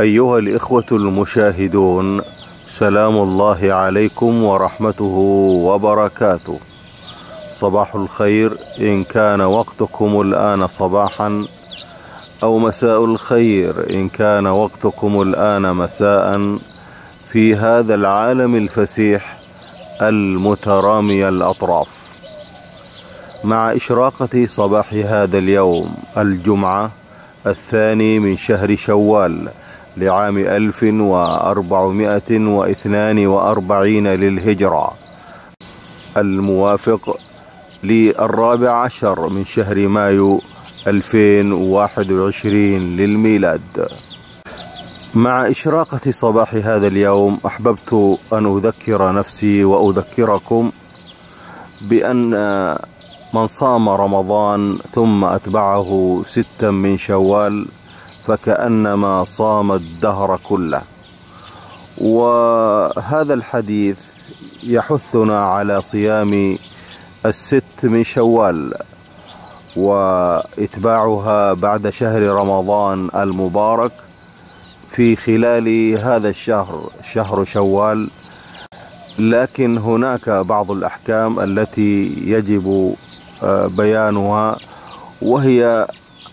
أيها الإخوة المشاهدون سلام الله عليكم ورحمته وبركاته. صباح الخير إن كان وقتكم الآن صباحا أو مساء الخير إن كان وقتكم الآن مساء. في هذا العالم الفسيح المترامي الأطراف. مع إشراقة صباح هذا اليوم الجمعة الثاني من شهر شوال لعام ألف وأربعمائة واثنان وأربعين للهجرة. الموافق للرابع عشر من شهر مايو 2021 للميلاد. مع إشراقة صباح هذا اليوم أحببت أن أذكر نفسي وأذكركم بأن من صام رمضان ثم أتبعه ستا من شوال فكأنما صام الدهر كله. وهذا الحديث يحثنا على صيام الست من شوال وإتباعها بعد شهر رمضان المبارك في خلال هذا الشهر شهر شوال. لكن هناك بعض الأحكام التي يجب بيانها وهي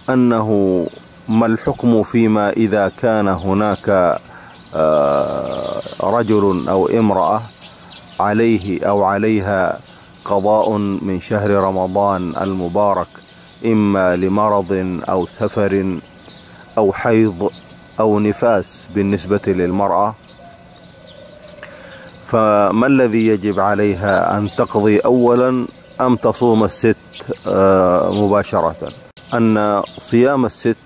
أنه ما الحكم فيما إذا كان هناك رجل أو امرأة عليه أو عليها قضاء من شهر رمضان المبارك إما لمرض أو سفر أو حيض أو نفاس بالنسبة للمرأة فما الذي يجب عليها أن تقضي أولا أم تصوم الست مباشرة؟ أن صيام الست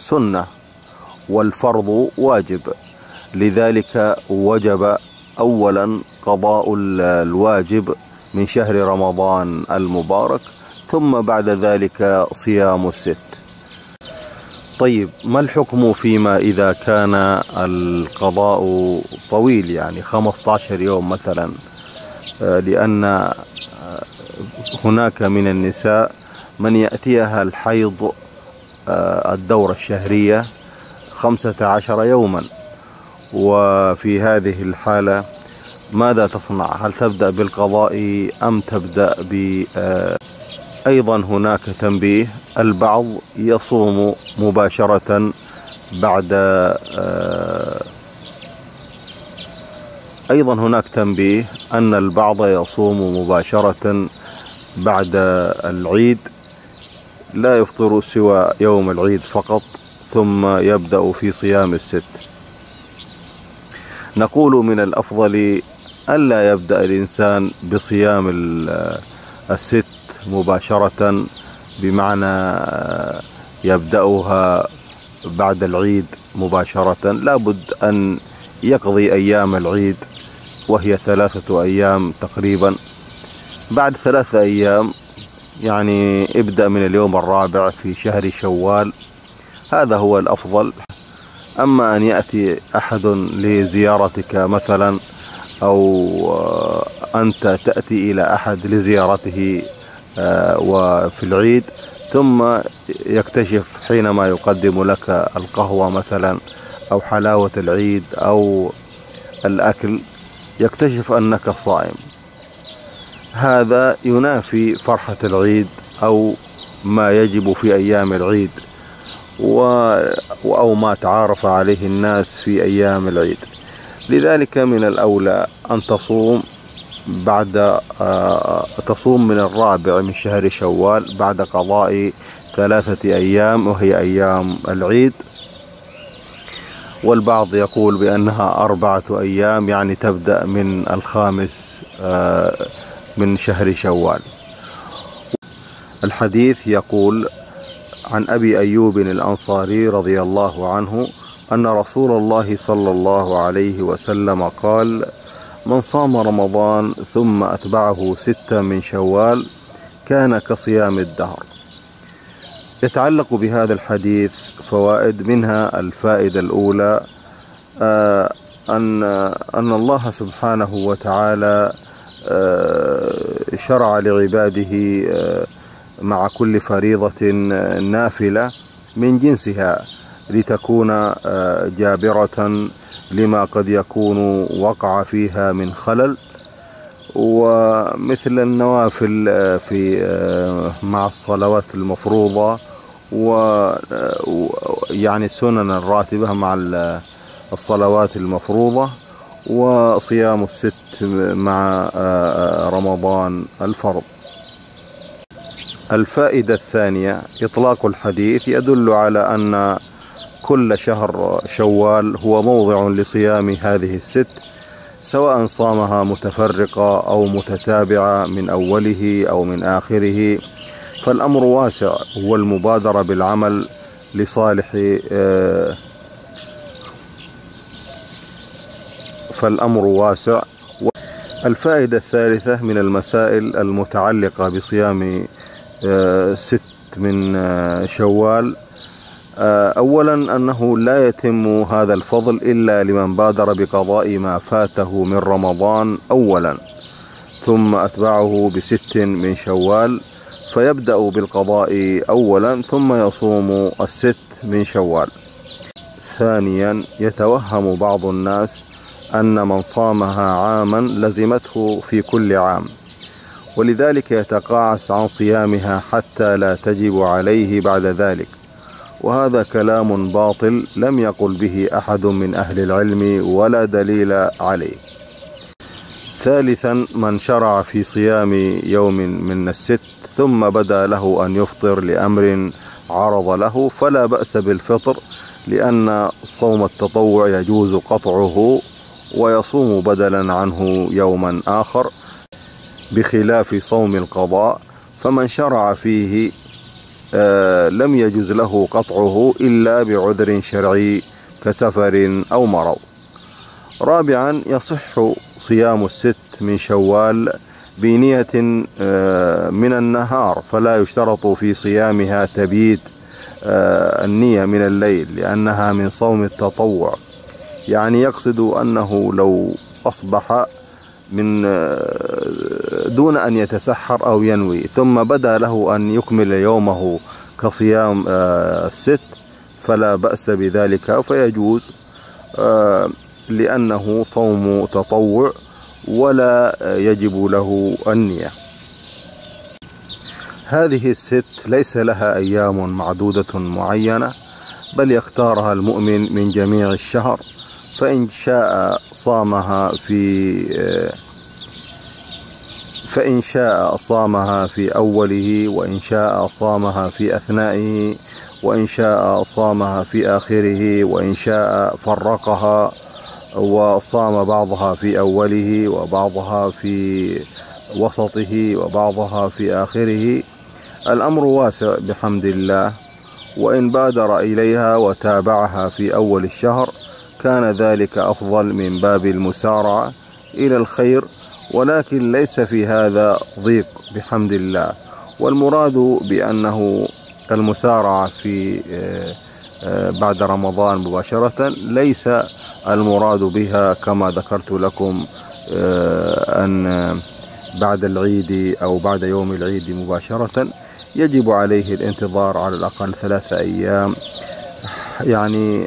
سنة والفرض واجب. لذلك وجب أولا قضاء الواجب من شهر رمضان المبارك ثم بعد ذلك صيام الست. طيب ما الحكم فيما إذا كان القضاء طويل؟ يعني 15 يوم مثلا. لأن هناك من النساء من يأتيها الحيض الدورة الشهرية خمسة عشر يوما. وفي هذه الحالة ماذا تصنع؟ هل تبدأ بالقضاء أم تبدأ ب أيضا هناك تنبيه؟ البعض يصوم مباشرة بعد أيضا هناك تنبيه أن البعض يصوم مباشرة بعد العيد. لا يفطر سوى يوم العيد فقط ثم يبدأ في صيام الست. نقول من الأفضل ألا يبدأ الإنسان بصيام الست مباشرة بمعنى يبدأها بعد العيد مباشرة. لابد أن يقضي أيام العيد وهي ثلاثة أيام تقريبا. بعد ثلاثة أيام يعني ابدأ من اليوم الرابع في شهر شوال. هذا هو الأفضل. أما أن يأتي أحد لزيارتك مثلا أو أنت تأتي إلى أحد لزيارته وفي العيد ثم يكتشف حينما يقدم لك القهوة مثلا أو حلاوة العيد أو الأكل يكتشف أنك صائم. هذا ينافي فرحة العيد أو ما يجب في أيام العيد أو ما تعارف عليه الناس في أيام العيد. لذلك من الأولى أن تصوم بعد تصوم من الرابع من شهر شوال بعد قضاء ثلاثة أيام وهي أيام العيد. والبعض يقول بأنها أربعة أيام يعني تبدأ من الخامس من شهر شوال. الحديث يقول عن أبي أيوب الأنصاري رضي الله عنه أن رسول الله صلى الله عليه وسلم قال من صام رمضان ثم أتبعه ستا من شوال كان كصيام الدهر. يتعلق بهذا الحديث فوائد منها الفائدة الأولى أن أن الله سبحانه وتعالى شرع لعباده مع كل فريضة نافلة من جنسها لتكون آه، جابرة لما قد يكون وقع فيها من خلل. ومثل النوافل آه، في آه، مع الصلوات المفروضة ويعني السنن الراتبة مع الصلوات المفروضة. وصيام الست مع رمضان الفرض. الفائدة الثانية إطلاق الحديث يدل على أن كل شهر شوال هو موضع لصيام هذه الست سواء صامها متفرقة أو متتابعة من أوله أو من آخره. فالأمر واسع والمبادرة بالعمل لصالح آه، فالأمر واسع. الفائدة الثالثة من المسائل المتعلقة بصيام آه، ست من آه، شوال. آه، أولا أنه لا يتم هذا الفضل إلا لمن بادر بقضاء ما فاته من رمضان أولا ثم أتبعه بست من شوال فيبدأ بالقضاء أولا ثم يصوم الست من شوال. ثانيا يتوهم بعض الناس أن من صامها عاما لزمته في كل عام. ولذلك يتقاعس عن صيامها حتى لا تجب عليه بعد ذلك. وهذا كلام باطل لم يقل به أحد من أهل العلم ولا دليل عليه. ثالثا من شرع في صيام يوم من الست ثم بدا له أن يفطر لأمر عرض له فلا بأس بالفطر لأن صوم التطوع يجوز قطعه ويصوم بدلا عنه يوما آخر بخلاف صوم القضاء فمن شرع فيه آه لم يجز له قطعه إلا بعذر شرعي كسفر أو مرض. رابعا يصح صيام الست من شوال بنية آه من النهار فلا يشترط في صيامها تبيت آه النية من الليل لأنها من صوم التطوع. يعني يقصد أنه لو أصبح من آه، دون أن يتسحر أو ينوي ثم بدا له أن يكمل يومه كصيام الست آه، فلا بأس بذلك. فيجوز آه، لأنه صوم تطوع ولا يجب له النية. هذه الست ليس لها أيام معدودة معينة بل يختارها المؤمن من جميع الشهر. فإن شاء صامها في فإن شاء صامها في أوله وإن شاء صامها في أثنائه وإن شاء صامها في آخره وإن شاء فرقها وصام بعضها في أوله وبعضها في وسطه وبعضها في آخره. الأمر واسع بحمد الله وإن بادر إليها وتابعها في أول الشهر كان ذلك أفضل من باب المسارعة إلى الخير ولكن ليس في هذا ضيق بحمد الله. والمراد بأنه المسارعة في آه، آه، بعد رمضان مباشرة ليس المراد بها كما ذكرت لكم آه، أن بعد العيد أو بعد يوم العيد مباشرة يجب عليه الانتظار على الأقل ثلاثة أيام. يعني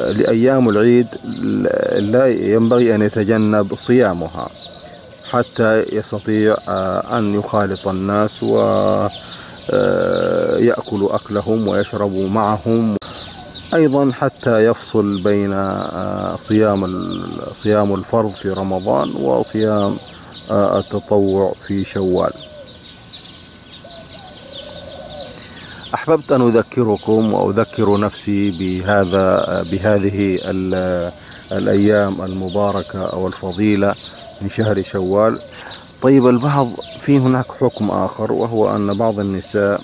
لأيام العيد لا ينبغي أن يتجنب صيامها حتى يستطيع آه، أن يخالط الناس ويأكل آه، أكلهم ويشرب معهم. أيضا حتى يفصل بين آه، صيام صيام الفرض في رمضان وصيام التطوع في شوال. أحببت أن أذكركم وأذكر نفسي بهذا بهذه الأيام المباركة أو الفضيلة من شهر شوال. طيب البعض في هناك حكم آخر وهو أن بعض النساء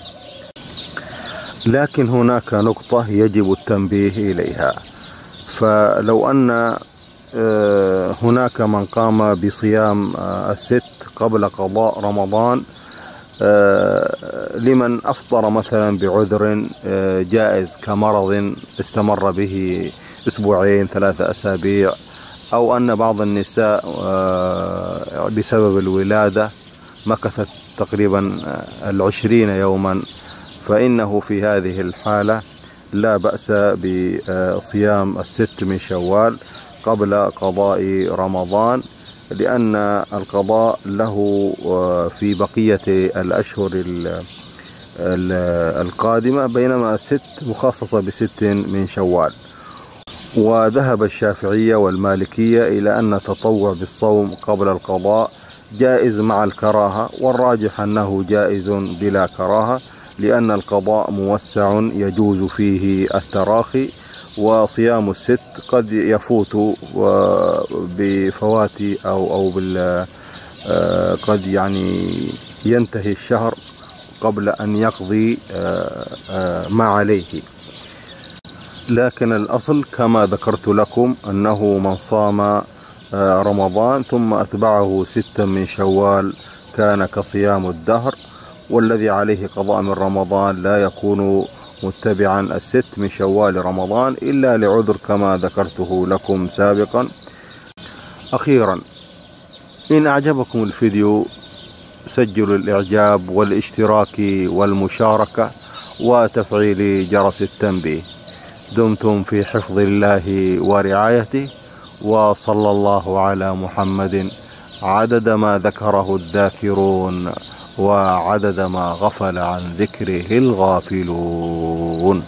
لكن هناك نقطة يجب التنبيه إليها. فلو أن آه، هناك من قام بصيام آه، الست قبل قضاء رمضان آه، لمن أفطر مثلا بعذر آه، جائز كمرض استمر به أسبوعين ثلاثة أسابيع أو أن بعض النساء آه، بسبب الولادة مكثت تقريبا العشرين يوما. فإنه في هذه الحالة لا بأس بصيام الست من شوال قبل قضاء رمضان. لأن القضاء له في بقية الأشهر القادمة بينما الست مخصصة بست من شوال. وذهب الشافعية والمالكية إلى أن التطوع بالصوم قبل القضاء جائز مع الكراهة والراجح أنه جائز بلا كراهة لأن القضاء موسع يجوز فيه التراخي. وصيام الست قد يفوت بفوات أو أو بال قد يعني ينتهي الشهر قبل أن يقضي ما عليه. لكن الأصل كما ذكرت لكم أنه من صام رمضان ثم أتبعه ستا من شوال كان كصيام الدهر والذي عليه قضاء من رمضان لا يكون متبعا الست من شوال رمضان إلا لعذر كما ذكرته لكم سابقا. أخيرا إن أعجبكم الفيديو سجلوا الإعجاب والاشتراك والمشاركة وتفعيل جرس التنبيه. دمتم في حفظ الله ورعايته وصلى الله على محمد عدد ما ذكره الذاكرون. وعدد ما غفل عن ذكره الغافلون.